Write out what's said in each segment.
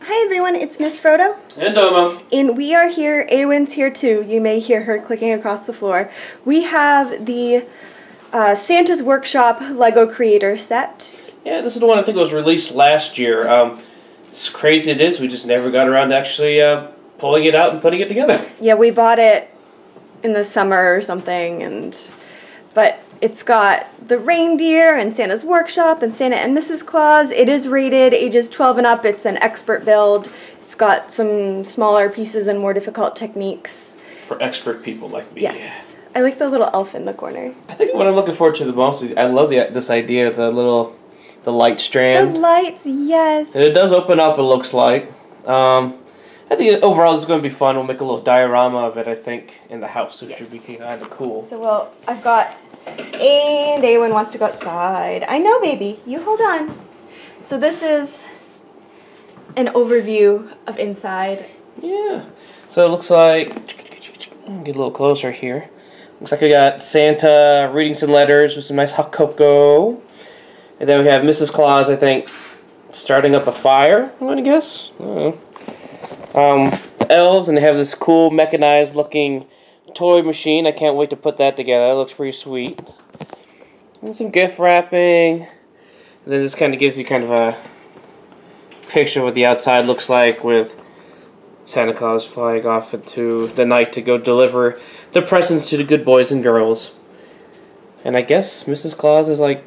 Hi everyone, it's Miss Frodo. And Domo. And we are here, Awen's here too. You may hear her clicking across the floor. We have the uh, Santa's Workshop Lego Creator set. Yeah, this is the one I think was released last year. Um, it's crazy it is, we just never got around to actually uh, pulling it out and putting it together. Yeah, we bought it in the summer or something, and but it's got the reindeer and Santa's Workshop and Santa and Mrs. Claus. It is rated ages 12 and up. It's an expert build. It's got some smaller pieces and more difficult techniques. For expert people like me. Yes. I like the little elf in the corner. I think what I'm looking forward to the most is I love the, this idea of the little the light strand. The lights, yes. And it does open up, it looks like. Um, I think overall it's going to be fun. We'll make a little diorama of it, I think, in the house, which should be kind of cool. So, well, I've got, and Awen wants to go outside. I know, baby. You hold on. So this is an overview of inside. Yeah. So it looks like get a little closer here. Looks like we got Santa reading some letters with some nice hot cocoa, and then we have Mrs. Claus, I think, starting up a fire. I'm guess. I don't know. Um, elves, and they have this cool mechanized looking toy machine. I can't wait to put that together. It looks pretty sweet. And some gift wrapping. And then this kind of gives you kind of a picture of what the outside looks like with Santa Claus flying off into the night to go deliver the presents to the good boys and girls. And I guess Mrs. Claus is like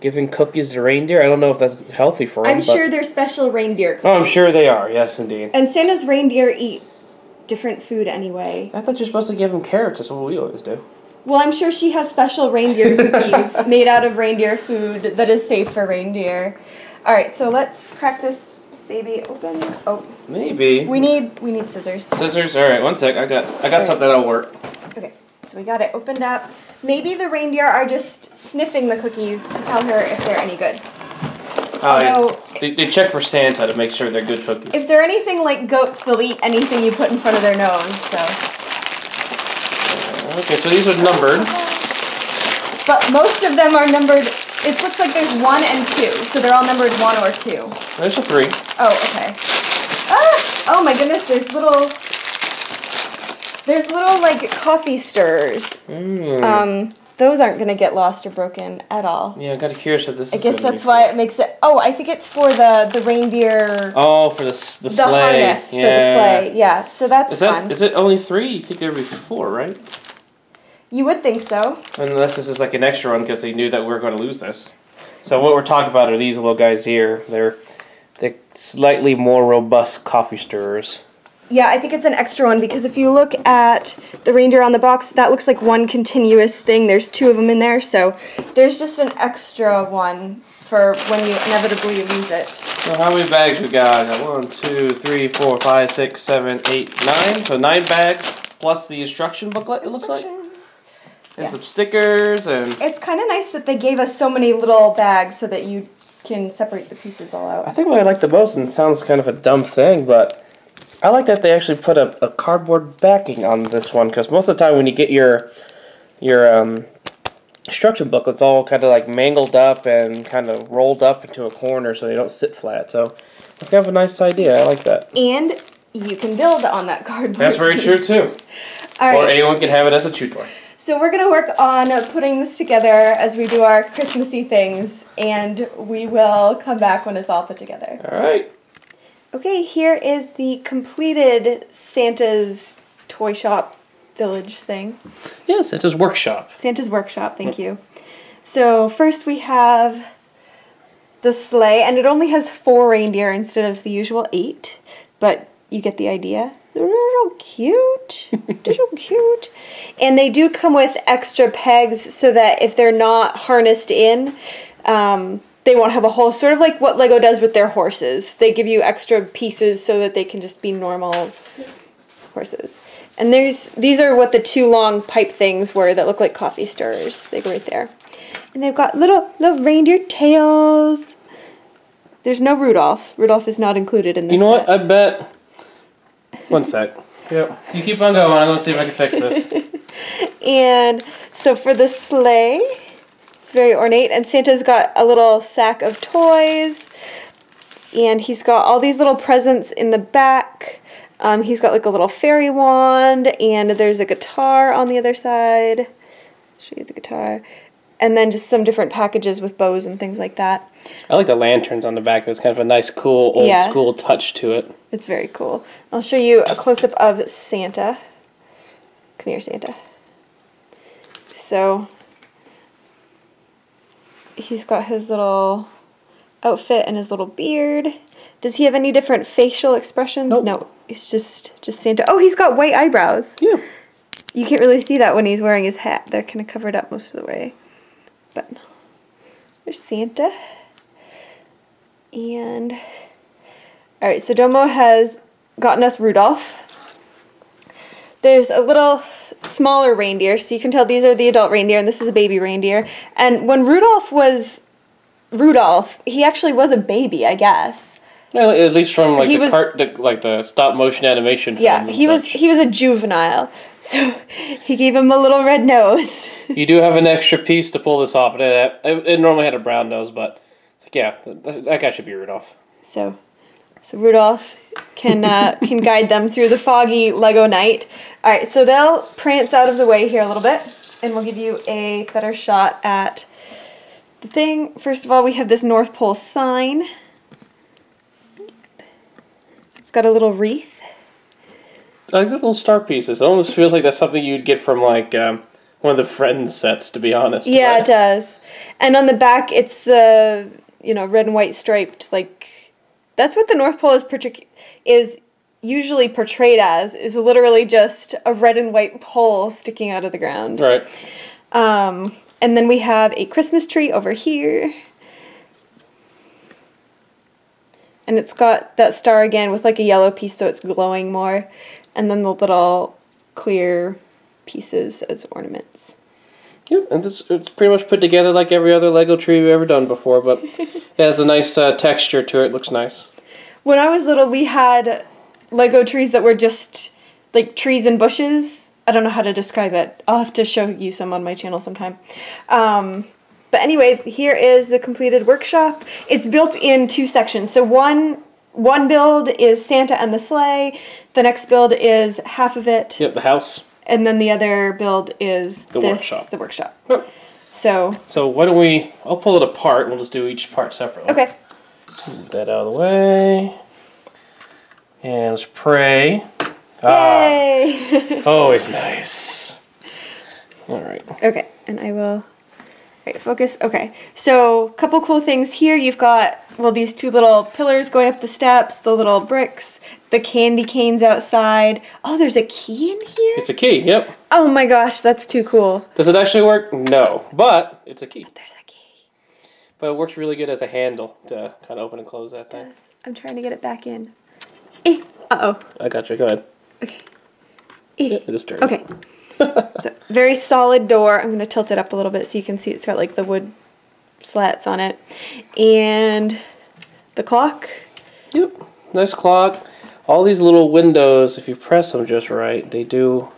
giving cookies to reindeer. I don't know if that's healthy for them. I'm sure they're special reindeer. Oh, I'm sure they are. Yes, indeed. And Santa's reindeer eat different food anyway. I thought you're supposed to give them carrots. That's what we always do. Well, I'm sure she has special reindeer cookies made out of reindeer food that is safe for reindeer. All right, so let's crack this baby open. Oh, Maybe. we need we need scissors. scissors. All right, one sec. I got I got something that'll work. Okay, so we got it opened up. Maybe the reindeer are just sniffing the cookies to tell her if they're any good. Uh, they, they check for Santa to make sure they're good cookies. If they're anything like goats, they'll eat anything you put in front of their nose. So, Okay, so these are numbered. but most of them are numbered. It looks like there's one and two, so they're all numbered one or two. There's a three. Oh, okay. Ah! Oh my goodness, there's little. There's little like coffee stirrers. Mm. Um, those aren't gonna get lost or broken at all. yeah, I'm kind of curious if this. I guess that's why for- it makes it. Oh, I think it's for the the reindeer. Oh, for the s- the, the sleigh. harness yeah. for the sleigh. Yeah, so that's Is that fun. is it only three? You think there'd be four, right? you would think so. Unless this is like an extra one because they knew that we were going to lose this. So what we're talking about are these little guys here. They're they're slightly more robust coffee stirrers. Yeah, I think it's an extra one because if you look at the reindeer on the box, that looks like one continuous thing. There's two of them in there, so there's just an extra one for when you inevitably lose it. So how many bags we got? I got one, two, three, four, five, six, seven, eight, nine. So nine bags plus the instruction booklet. It looks like, Instructions. and yeah. some stickers and. It's kind of nice that they gave us so many little bags so that you can separate the pieces all out. I think what I like the most, and it sounds kind of a dumb thing, but I like that they actually put a, a cardboard backing on this one because most of the time when you get your your um, instruction book, it's all kind of like mangled up and kind of rolled up into a corner so they don't sit flat. So it's kind of a nice idea. I like that. And you can build on that cardboard. That's very true too. All Or anyone can have it as a chew toy. So we're gonna work on putting this together as we do our Christmassy things, and we will come back when it's all put together. All right. Okay, here is the completed Santa's toy shop village thing. Yes, it's his workshop. Santa's workshop, thank you. So first we have the sleigh, and it only has four reindeer instead of the usual eight, but you get the idea. They're so cute. They're so cute. And they do come with extra pegs so that if they're not harnessed in, um, they won't have a hole. Sort of like what Lego does with their horses. They give you extra pieces so that they can just be normal horses. And there's these are what the two long pipe things were that look like coffee stirrers. They go right there. And they've got little little reindeer tails. There's no Rudolph. Rudolph is not included in this. You know what? I bet. One sec. Yep. You keep on going. I'm gonna see if I can fix this. And so for the sleigh, It's very ornate, and Santa's got a little sack of toys, and he's got all these little presents in the back. Um, he's got like a little fairy wand, and there's a guitar on the other side. Show you the guitar, and then just some different packages with bows and things like that. I like the lanterns on the back. It's kind of a nice, cool, old Yeah. school touch to it. It's very cool. I'll show you a close up of Santa. Come here, Santa. So, he's got his little outfit and his little beard. Does he have any different facial expressions? Nope. No, it's just just Santa. Oh, he's got white eyebrows. Yeah. You can't really see that when he's wearing his hat. They're kind of covered up most of the way. But there's Santa. And all right, so Domo has gotten us Rudolph. There's a little smaller reindeer, so you can tell these are the adult reindeer and this is a baby reindeer. And when Rudolph was Rudolph, he actually was a baby, I guess. Yeah, at least from like He the was- cart, the, like the stop motion animation. Yeah, and he was such. he was a juvenile. So he gave him a little red nose. You do have an extra piece to pull this off. It, it, it normally had a brown nose, but it's like, yeah, that, that guy should be Rudolph. So, so Rudolph can uh, can guide them through the foggy Lego night. All right, so they'll prance out of the way here a little bit, and we'll give you a better shot at the thing. First of all, we have this North Pole sign. It's got a little wreath. I like the little star pieces. It almost feels like that's something you'd get from like um, one of the Friends sets, to be honest. Yeah, But- it does. And on the back, it's the you know red and white striped like. That's what the North Pole is partic- is usually portrayed as. Is literally just a red and white pole sticking out of the ground. Right. Um, and then we have a Christmas tree over here. And it's got that star again with like a yellow piece so it's glowing more. And then the little clear pieces as ornaments. Yep, and it's, it's pretty much put together like every other Lego tree we've ever done before, but it has a nice uh, texture to it. Looks nice. When I was little, we had Lego trees that were just like trees and bushes. I don't know how to describe it. I'll have to show you some on my channel sometime. Um, but anyway, here is the completed workshop. It's built in two sections. So one one build is Santa and the sleigh. The next build is half of it, Yep, the house. And then the other build is The this, workshop. The workshop. Yep. So So why don't we? I'll pull it apart. and We'll just do each part separately. okay. Move that out of the way. And let's pray. Ah, Yay! always nice. All right. Okay, and I will. Right, focus. Okay, so couple cool things here. You've got well these two little pillars going up the steps, the little bricks, the candy canes outside. Oh, there's a key in here. It's a key. Yep. oh my gosh, that's too cool. Does it actually work? No, but it's a key. But There's a key. But it works really good as a handle to kind of open and close that thing. Yes. I'm trying to get it back in. Eh. Uh oh. I got you. Go ahead. Okay. Eh. It is dirty. Okay. so very solid door. I'm gonna tilt it up a little bit so you can see it's got like the wood slats on it, and the clock. Yep. Nice clock. All these little windows, if you press them just right, they do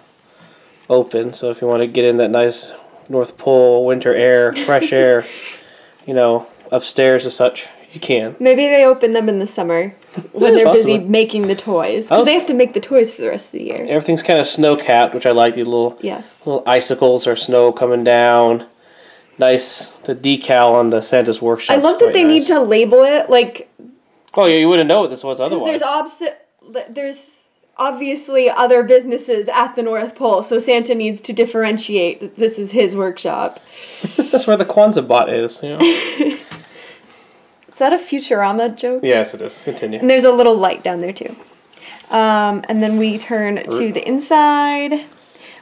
open. So if you want to get in that nice North Pole winter air, fresh air, you know, upstairs or such, you can. Maybe they open them in the summer when they're busy making the toys. Because they have to make the toys for the rest of the year. Everything's kind of snow capped, which I like. These little Yes. little icicles or snow coming down. Nice. The decal on the Santa's workshop. I love that they need to label it like Oh yeah, you wouldn't know what this was otherwise. there's opposite there's obviously other businesses at the North Pole, so Santa needs to differentiate that this is his workshop. That's where the Kwanzaa bot is. You know? Is that a Futurama joke? yes, it is. Continue. And there's a little light down there too. Um, and then we turn to the inside.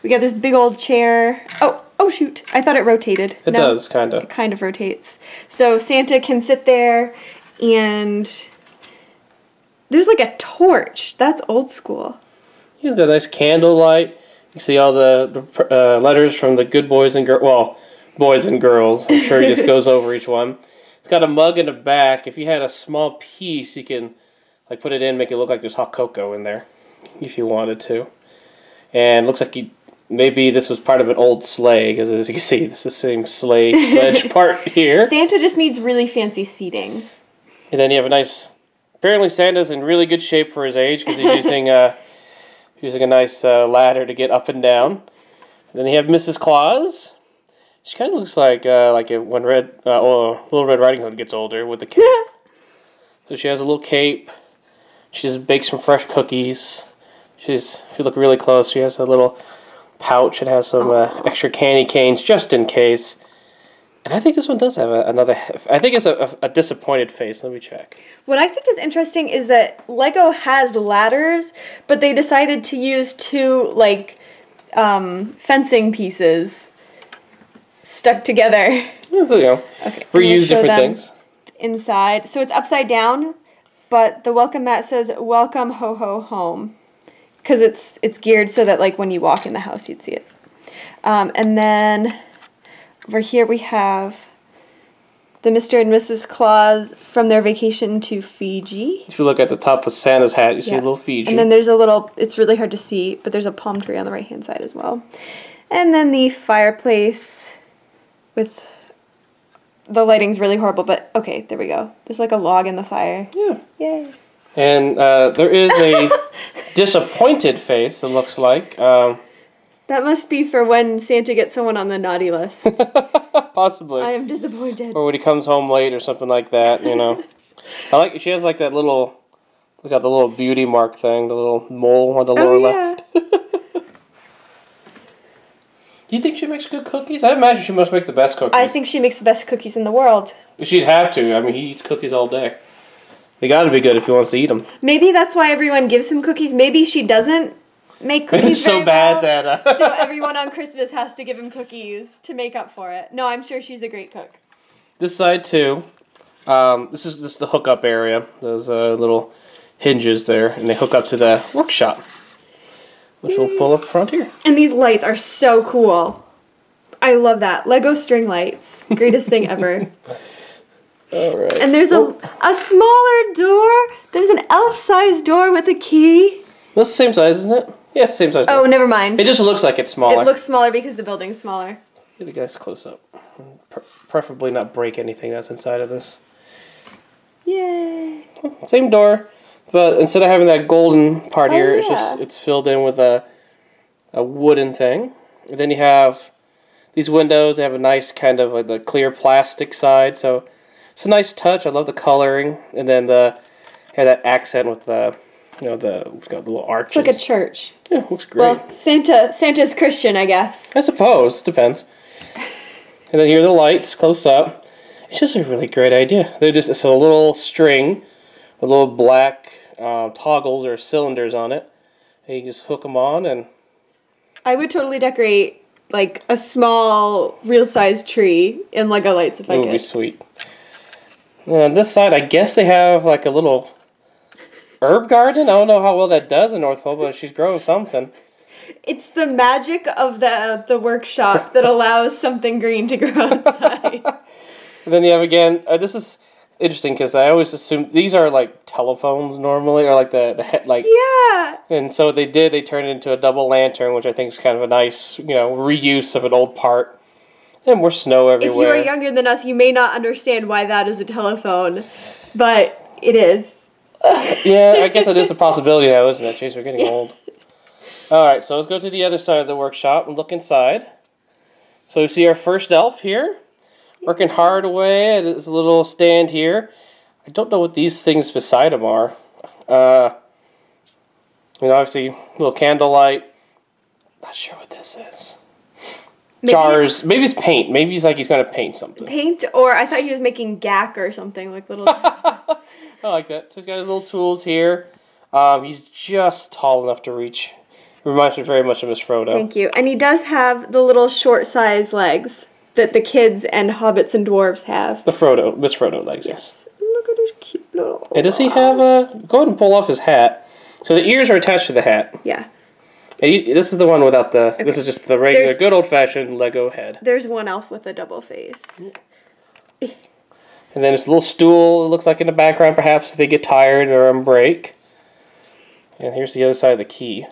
We got this big old chair. Oh, oh shoot! I thought it rotated. It No. does kind of. it kind of rotates. So Santa can sit there and there's like a torch. That's old school. He's got a nice candlelight. You see all the, uh, letters from the good boys and girls. Well, boys and girls. I'm sure he just goes over each one. It's got a mug in the back. If you had a small piece, you can like put it in, make it look like there's hot cocoa in there, if you wanted to. And looks like he maybe this was part of an old sleigh because as you can see, this is the same sleigh sledge part here. Santa just needs really fancy seating. And then you have a nice. Apparently, Santa's in really good shape for his age because he's using uh, using a nice uh, ladder to get up and down. And then you have Mrs. Claus. She kind of looks like uh, like if when Red uh, well, Little Red Riding Hood gets older with the cape. so she has a little cape. She just bakes some fresh cookies. She's if you look really close, she has a little pouch and has some uh, extra candy canes just in case. And I think this one does have a, another. I think it's a, a, disappointed face. Let me check. What I think is interesting is that Lego has ladders, but they decided to use two like um, fencing pieces stuck together Yeah, so, you know, Okay, reuse different things. inside. So it's upside down, but the welcome mat says "Welcome ho ho home," because it's it's geared so that like when you walk in the house you'd see it. Um, and then over here we have the Mr. and Mrs. Claus from their vacation to Fiji. If you look at the top of Santa's hat, you see Yeah. a little Fiji. And then there's a little, it's really hard to see, but there's a palm tree on the right hand side as well. And then the fireplace with the lighting's really horrible, but okay, there we go. There's like a log in the fire. yeah. Yay. And uh, there is a disappointed face. It looks like. Um, That must be for when Santa gets someone on the naughty list. possibly. I am disappointed. or when he comes home late or something like that. You know. I like. She has like that little. Look at the little beauty mark thing. The little mole on the oh, lower Oh, left. yeah. Do you think she makes good cookies? I imagine she must make the best cookies. I think she makes the best cookies in the world. she'd have to. I mean, he eats cookies all day. They got to be good if he wants to eat them. Maybe that's why everyone gives him cookies. Maybe she doesn't make cookies. so bad well. that. Uh, so everyone on Christmas has to give him cookies to make up for it. No, I'm sure she's a great cook. This side too. Um, this is this is the hookup area. Those uh, little hinges there, and they hook up to the workshop, which we'll pull up front here. And these lights are so cool. I love that. Lego string lights. Greatest thing ever. All right. And there's a, a smaller door. There's an elf-sized door with a key. That's the same size, isn't it? Yeah, same size. Oh, never mind. It just looks like it's smaller. It looks smaller because the building's smaller. Get the guys close up. Pre- preferably not break anything that's inside of this. Yay. Same door, but instead of having that golden part Oh, here, it's just it's filled in with a a wooden thing. And then you have these windows. They have a nice kind of like the clear plastic side, so it's a nice touch. I love the coloring, and then the have that accent with the you know the we've got the little arches. It's like a church. yeah, looks great. Well, Santa Santa's Christian, I guess. I suppose depends. And then here are the lights close up. It's just a really great idea. They're just it's a little string with little black uh, toggles or cylinders on it. And you just hook them on, and I would totally decorate like a small, real-sized tree in Lego lights if I it would be sweet. And on this side, I guess they have like a little herb garden. I don't know how well that does in North Pole, but she's growing something. It's the magic of the the workshop that allows something green to grow outside. Then you have again. Uh, this is interesting because I always assume these are like telephones normally, or like the the head like yeah. And so what they did, they turned it into a double lantern, which I think is kind of a nice, you know, reuse of an old part. And more snow everywhere. If you are younger than us, you may not understand why that is a telephone, but it is. Yeah, I guess it is a possibility now, isn't it? Jeez, we're getting old. All right, so let's go to the other side of the workshop and look inside. So we see our first elf here, working hard away at his little stand here. I don't know what these things beside him are. Uh, you know, obviously, a little candlelight. Not sure what this is. Maybe Jars. Maybe it's paint. Maybe he's like he's gonna paint something. Paint, or I thought he was making gack or something like little. I like that. So he's got his little tools here. Um, he's just tall enough to reach. Reminds me very much of Miss Frodo. Thank you. And he does have the little short size legs that the kids and hobbits and dwarves have. The Frodo, Miss Frodo legs. Yes. Look at his cute little. And does he have a? Go ahead and pull off his hat. So the ears are attached to the hat. Yeah. And you, this is the one without the. This is just the regular, There's- good old fashioned Lego head. There's one elf with a double face. And then it's a little stool. It looks like in the background, perhaps if they get tired or on break. And here's the other side of the key.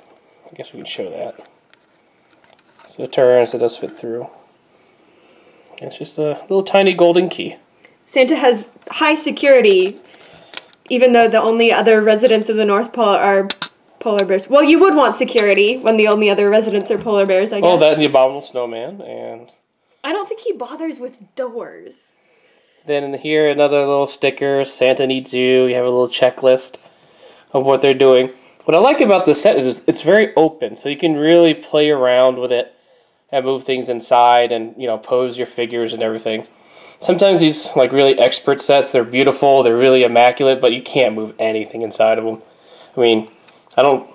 I guess we can show that. So it turns, it does fit through. It's just a little tiny golden key. Santa has high security, even though the only other residents of the North Pole are polar bears. Well, you would want security when the only other residents are polar bears, I oh, guess. Oh, that and the abominable snowman, and I don't think he bothers with doors. Then here another little sticker. Santa needs you. You have a little checklist of what they're doing. What I like about this set is it's very open, so you can really play around with it and move things inside, and you know pose your figures and everything. Sometimes these like really expert sets, they're beautiful, they're really immaculate, but you can't move anything inside of them. I mean, I don't.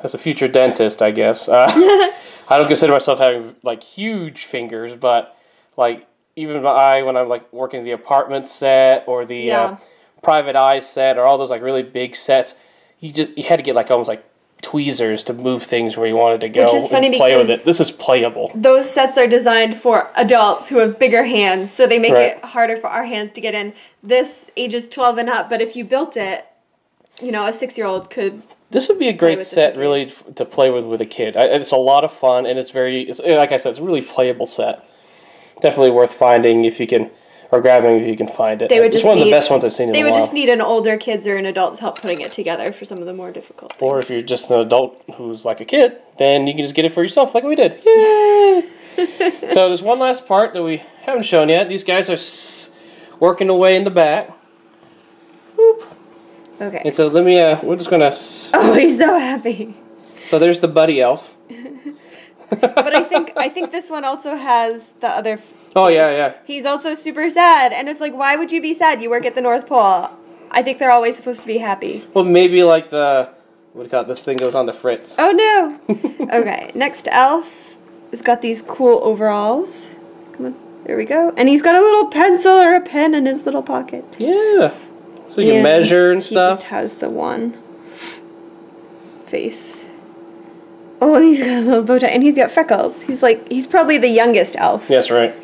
As a future dentist, I guess uh, I don't consider myself having like huge fingers, but like even I, when I'm like working the apartment set or the Yeah. uh, private eye set or all those like really big sets, you just you had to get like almost like tweezers to move things where you wanted to go Which is funny and play with it. This is playable. Those sets are designed for adults who have bigger hands, so they make Right. it harder for our hands to get in. This ages 12 and up, but if you built it, you know, a six year old could. This would be a great set, really, f- to play with with a kid. I, it's a lot of fun, and it's very, it's, like I said, it's a really playable set. Definitely worth finding if you can, or grabbing if you can find it. They would it's just one of the need- best ones I've seen in They would while. just need an older kids or an adult's help putting it together for some of the more difficult things. or if you're just an adult who's like a kid, then you can just get it for yourself, like we did. Yay! so there's one last part that we haven't shown yet. These guys are s- working away in the back. Okay. And so let me, uh, we're just gonna, s- Oh, he's so happy. so there's the buddy elf. But I think I think this one also has the other. Oh yeah, yeah. He's also super sad, and it's like, why would you be sad? You work at the North Pole. I think they're always supposed to be happy. Well, maybe like the, what do you call it? This thing goes on the fritz. Oh no. okay, next elf has got these cool overalls. Come on, there we go. And he's got a little pencil or a pen in his little pocket. Yeah. So you can measure and stuff. He just has the one face. Oh, and he's got a little bow tie, and he's got freckles. He's like, he's probably the youngest elf. Yes, right.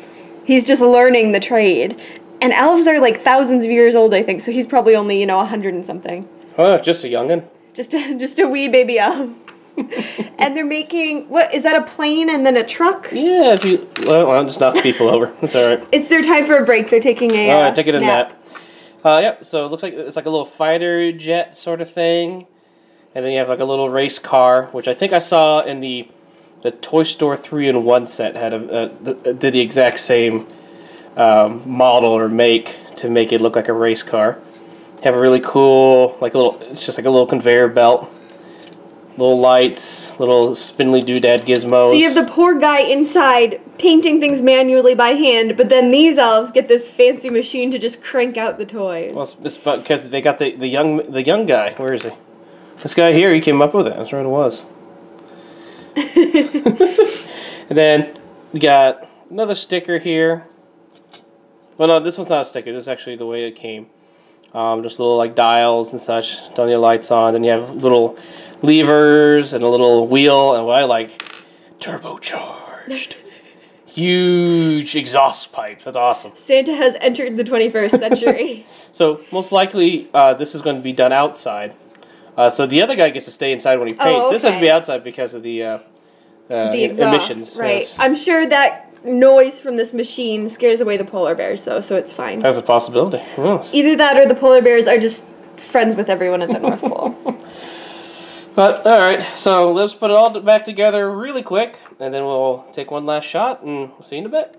He's just learning the trade. And elves are like thousands of years old, I think, so he's probably only, you know, a hundred and something. Oh, just a youngin. Just a, just a wee baby elf. and they're making, what, is that a plane and then a truck? Yeah, if you well, I'll just knock people over. That's all right. It's their time for a break. They're taking a All uh, right, take it a nap. Uh, yep. So it looks like it's like a little fighter jet sort of thing, and then you have like a little race car, which I think I saw in the the Toy Store three in one set had a uh, th- did the exact same um, model or make to make it look like a race car. Have a really cool like a little. It's just like a little conveyor belt. Little lights, little spindly doodad gizmos. So you have the poor guy inside painting things manually by hand, but then these elves get this fancy machine to just crank out the toys. Well, it's, it's because they got the, the young the young guy. Where is he? This guy here. He came up with it. That's what it was. and then we got another sticker here. Well, no, this one's not a sticker. This is actually the way it came. Um, just little like dials and such. Turn your lights on. Then you have little levers and a little wheel. And what I like, turbocharged, huge exhaust pipes. That's awesome. Santa has entered the 21st century. So most likely, uh, this is going to be done outside. Uh, so the other guy gets to stay inside when he Oh, paints. This has to be outside because of the uh, uh, the exhaust, emissions. right? yes. I'm sure that noise from this machine scares away the polar bears, though, so it's fine. That's a possibility. Either that or the polar bears are just friends with everyone at the North Pole. But all right, so let's put it all back together really quick, and then we'll take one last shot, and we'll see you in a bit.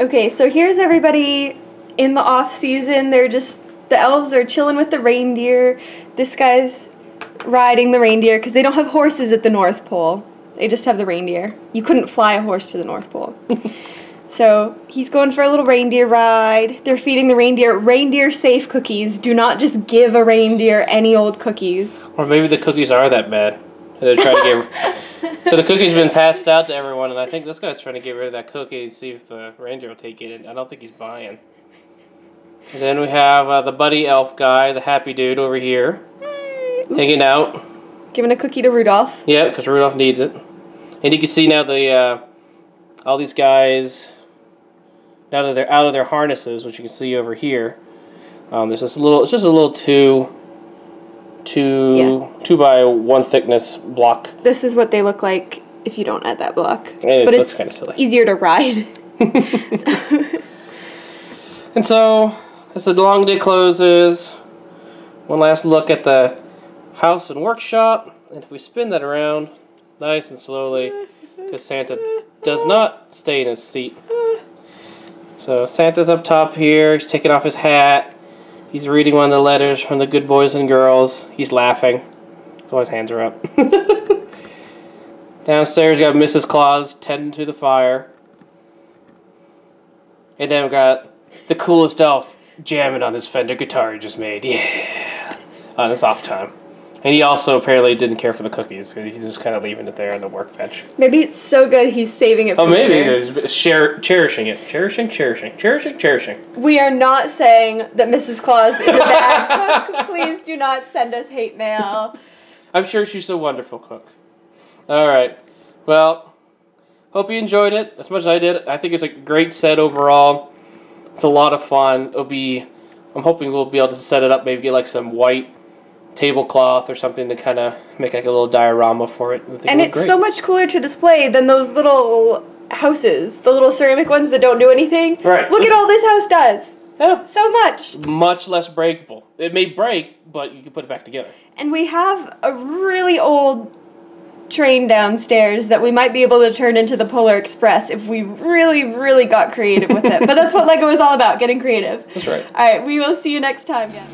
Okay, so here's everybody in the off season. They're just the elves are chilling with the reindeer. This guy's riding the reindeer because they don't have horses at the North Pole. They just have the reindeer. You couldn't fly a horse to the North Pole. so he's going for a little reindeer ride. They're feeding the reindeer reindeer safe cookies. Do not just give a reindeer any old cookies. Or maybe the cookies are that bad. They're trying to get. so the cookie's been passed out to everyone, and I think this guy's trying to get rid of that cookie to see if the reindeer will take it. And I don't think he's buying. And then we have uh, the buddy elf guy, the happy dude over here, hanging out. Giving a cookie to Rudolph. Yeah, because Rudolph needs it. And you can see now the uh, all these guys now that they're out of their harnesses, which you can see over here. Um, there's just a little. It's just a little two, two, two by one thickness block. This is what they look like if you don't add that block. It but looks it's kinda silly. easier to ride. And so, as the long day closes, one last look at the house and workshop. And if we spin that around nice and slowly, because Santa does not stay in his seat. So Santa's up top here. He's taking off his hat. He's reading one of the letters from the good boys and girls. He's laughing. So his hands are up. Downstairs, we got Mrs. Claus tending to the fire. And then we've got the coolest elf jamming on this Fender guitar he just made. Yeah. On his off time. And he also apparently didn't care for the cookies. He's just kind of leaving it there on the workbench. Maybe it's so good he's saving it oh, for Oh, maybe share, cherishing it. Cherishing, cherishing, cherishing, cherishing. We are not saying that Mrs. Claus is a bad cook. Please do not send us hate mail. I'm sure she's a wonderful cook. All right. Well, hope you enjoyed it as much as I did. I think it's a great set overall. It's a lot of fun. It'll be. I'm hoping we'll be able to set it up. Maybe get like some white tablecloth or something to kind of make like a little diorama for it. And it's look so much cooler to display than those little houses, the little ceramic ones that don't do anything. Right. Look at all this house does. yeah, So much. much less breakable. It may break, but you can put it back together. And we have a really old train downstairs that we might be able to turn into the Polar Express if we really, really got creative with it. But that's what Lego is all about, getting creative. That's right. All right, we will see you next time, guys.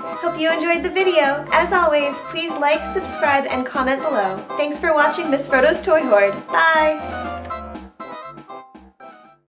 Hope you enjoyed the video. As always, please like, subscribe, and comment below. Thanks for watching Miss Frodo's Toy Horde. Bye!